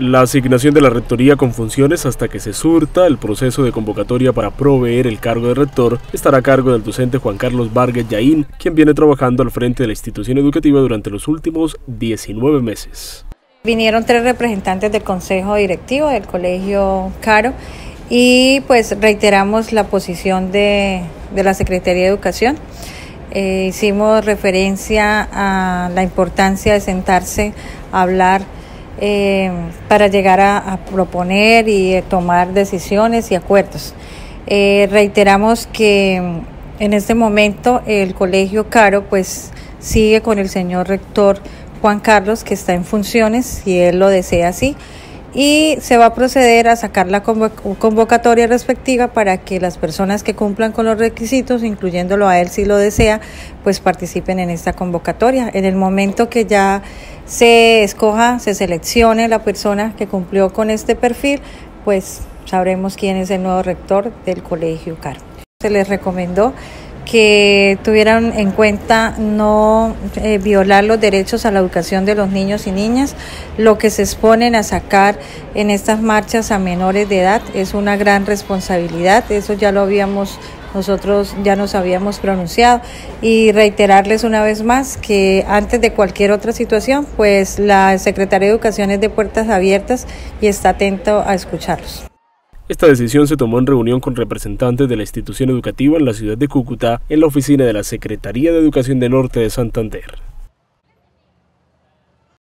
La asignación de la rectoría con funciones hasta que se surta el proceso de convocatoria para proveer el cargo de rector estará a cargo del docente Juan Carlos Vargas Yaín, quien viene trabajando al frente de la institución educativa durante los últimos 19 meses. Vinieron tres representantes del Consejo Directivo del Colegio Caro y pues reiteramos la posición de, la Secretaría de Educación. Eh, hicimos referencia a la importancia de sentarse a hablar eh, para llegar a, proponer y eh, tomar decisiones y acuerdos. reiteramos que en este momento el Colegio Caro pues sigue con el señor rector Juan Carlos, que está en funciones, si él lo desea así, y se va a proceder a sacar la convocatoria respectiva para que las personas que cumplan con los requisitos, incluyéndolo a él si lo desea, pues participen en esta convocatoria. En el momento que ya se escoja, se seleccione la persona que cumplió con este perfil, pues sabremos quién es el nuevo rector del Colegio CAR. Se les recomendó que tuvieran en cuenta no eh, violar los derechos a la educación de los niños y niñas. Lo que se exponen a sacar en estas marchas a menores de edad es una gran responsabilidad, eso ya lo habíamos nosotros ya nos habíamos pronunciado y reiterarles una vez más que antes de cualquier otra situación, pues la Secretaría de Educación es de puertas abiertas y está atento a escucharlos. Esta decisión se tomó en reunión con representantes de la institución educativa en la ciudad de Cúcuta en la oficina de la Secretaría de Educación de Norte de Santander.